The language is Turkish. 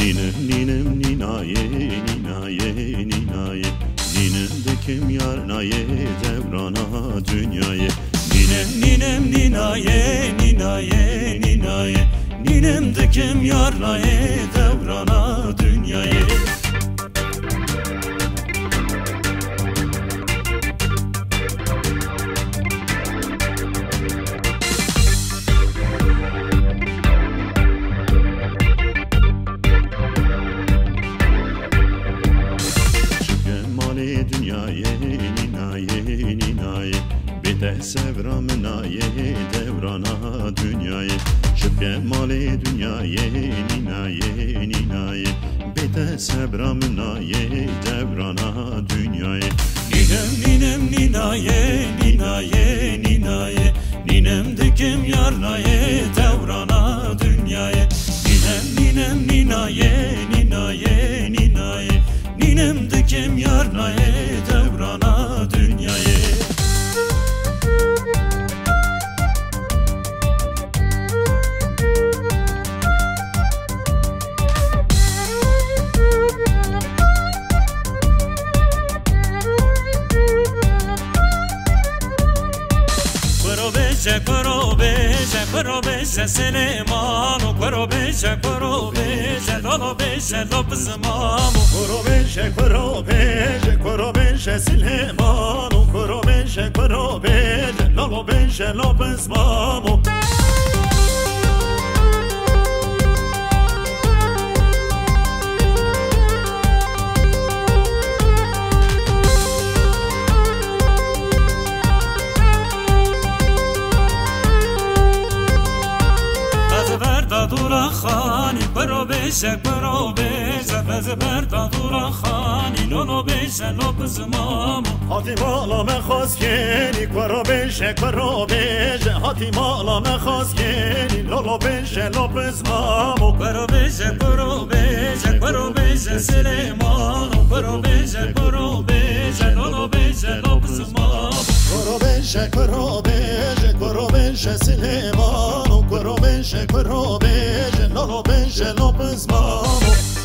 ninem ninaye ninaye ninaye. Ninem dekim yarnaye devrana dünyaya Ninem ninem ninaye ninaye ninaye. Ninem dekim yarnaye devrana sevra minaye devrana dünyaya Şıp gemali dünyaya ninaye ninaye de sevra minaye devrana dünyaya Ninem ninem ninaye ninaye ninaye Ninem dikim yarnaye devrana dünyaya Ninem ninem ninaye ninaye ninaye Ninem dikim yarnaye برو بشه برو بشه سینمانو برو بشه برو بشه دلو بشه لب زمانو برو بشه برو بشه برو بشه سینمانو برو بشه برو بشه دلو بشه لب زمانو دورا خانی برو بیشک برو بیشک بزبر تا دورا خانی لولو بیشک لوب زمامو هاتی مالا مخواست کنی برو بیشک برو بیشک هاتی مالا مخواست کنی لولو بیشک لوب زمامو برو بیشک برو بیشک برو بیشک سلیمانو برو بیشک برو بیشک لولو بیشک لوب زمامو برو بیشک برو بیشک برو بیشک سلیمانو برو بیشک برو beije, non lo beije, non pense mamo.